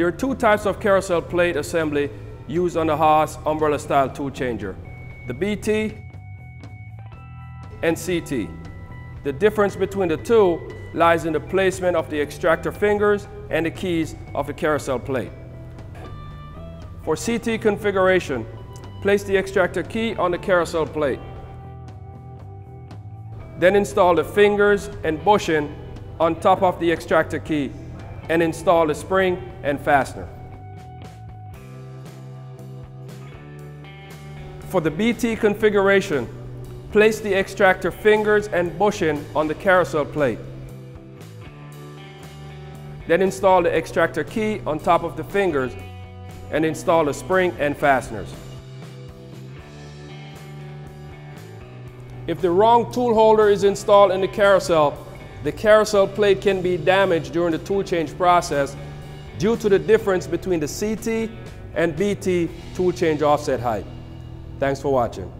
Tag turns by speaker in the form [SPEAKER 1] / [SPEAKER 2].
[SPEAKER 1] There are two types of carousel plate assembly used on the Haas umbrella style tool changer, the BT and CT. The difference between the two lies in the placement of the extractor fingers and the keys of the carousel plate. For CT configuration, place the extractor key on the carousel plate. Then install the fingers and bushing on top of the extractor key and install the spring and fastener. For the BT configuration, place the extractor fingers and bushing on the carousel plate. Then install the extractor key on top of the fingers and install the spring and fasteners. If the wrong tool holder is installed in the carousel, the carousel plate can be damaged during the tool change process due to the difference between the CT and BT tool change offset height. Thanks for watching.